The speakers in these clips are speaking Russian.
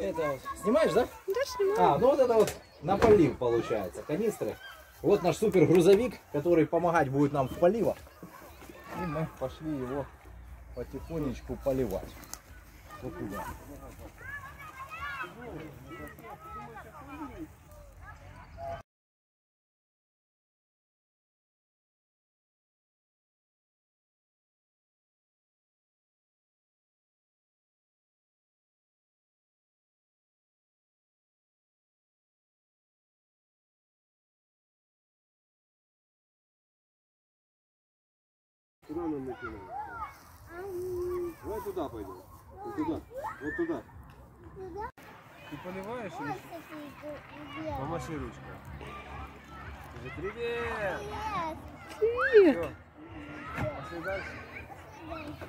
Это снимаешь, да? Да, снимаю. А, ну вот это вот на полив получается, канистры. Вот наш супер грузовик, который помогать будет нам в поливах. И мы пошли его потихонечку поливать. Вот туда. Куда нам накинули? Давай туда пойдем. Вот туда. Вот туда. Ты поливаешь или? Помаши ручкой. Скажи привет! Привет. Все. Пошли дальше.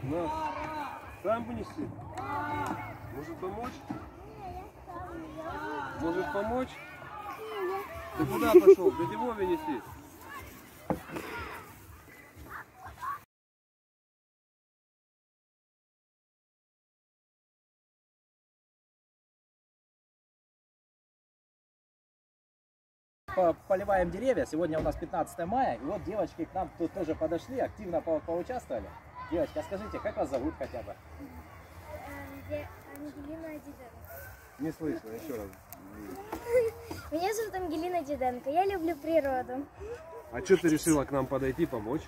На. Сам понеси. Может помочь? Может помочь? Ты куда пошел? Дядя Вове неси. Поливаем деревья. Сегодня у нас 15 мая. И вот девочки к нам тут тоже подошли, активно по- поучаствовали. Девочки, а скажите, как вас зовут хотя бы? Ангелина Диденко. Не слышно, еще раз. Меня зовут Ангелина Диденко. Я люблю природу. А что ты решила к нам подойти, помочь?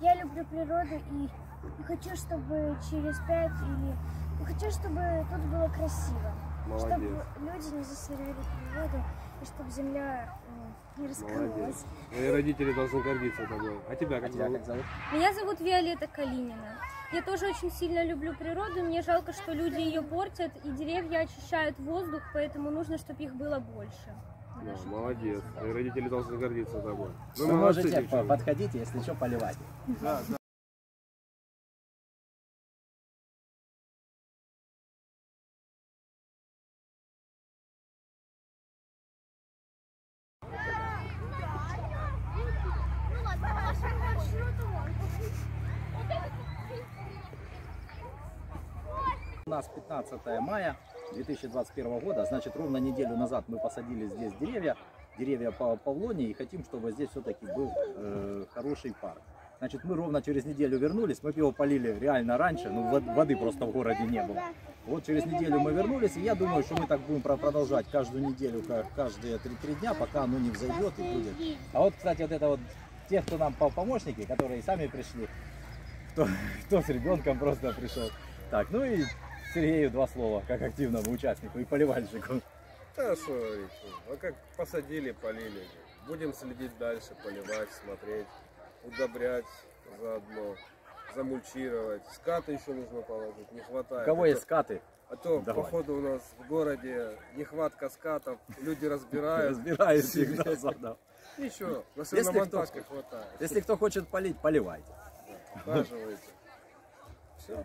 Я люблю природу и хочу, чтобы через пять или... и Хочу, чтобы тут было красиво. Молодец. Чтобы люди не засоряли природу и чтобы земля э, не Молодец. раскрылась. Твои родители должны гордиться тобой. А тебя А как тебя зовут? как зовут? Меня зовут Виолетта Калинина. Я тоже очень сильно люблю природу. Мне жалко, что люди ее портят, и деревья очищают воздух, поэтому нужно, чтобы их было больше. Да, молодец. Твои родители должны гордиться тобой. Вы Ну, молодцы, можете девчонки. подходить, если что, поливать. Да, да. У нас 15 мая 2021 года, значит ровно неделю назад мы посадили здесь деревья, деревья по Павлоне и хотим, чтобы здесь все-таки был э, хороший парк. Значит, мы ровно через неделю вернулись, мы его полили реально раньше, ну вод- воды просто в городе не было. Вот через неделю мы вернулись, и я думаю, что мы так будем про- продолжать каждую неделю, ка- каждые 3-3 дня, пока оно не взойдет и будет. А вот, кстати, вот это вот те, кто нам по- помощники, которые сами пришли, кто, кто с ребенком просто пришел. Так, ну и Сергею два слова, как активному участнику и поливальщику. Да, что говорить, ну, как посадили, полили. Будем следить дальше, поливать, смотреть, удобрять заодно, замульчировать. Скаты еще нужно положить, не У хватает. кого А есть скаты, А то, Давай. походу, у нас в городе нехватка скатов, люди разбирают. разбираюсь всегда задал. Ничего, на Если шиномонтажке хватает. Если кто хочет полить, поливайте. Ухаживайте. Все.